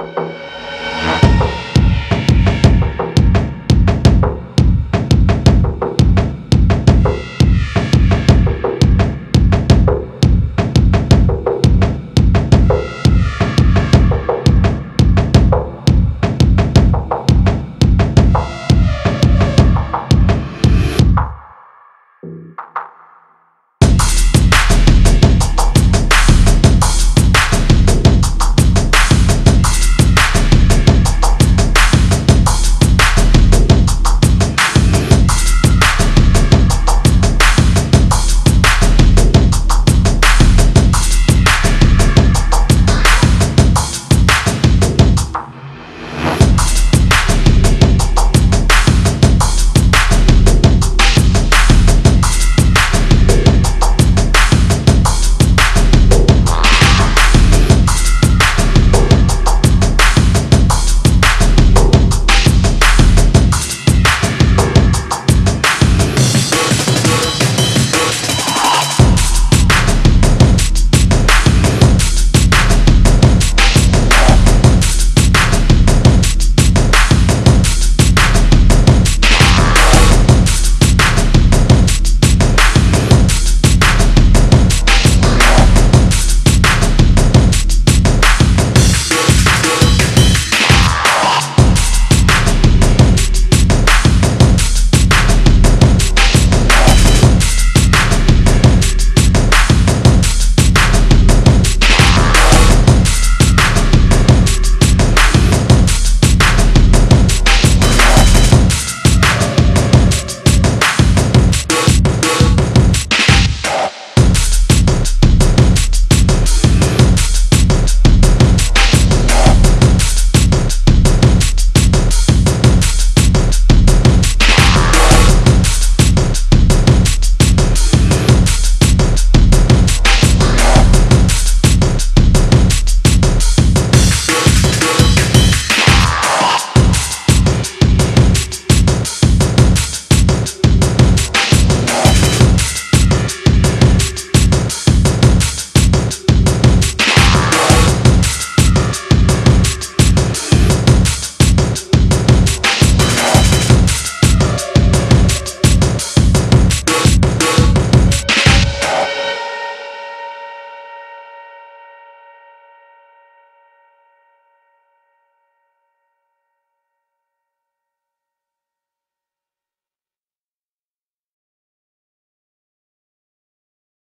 Música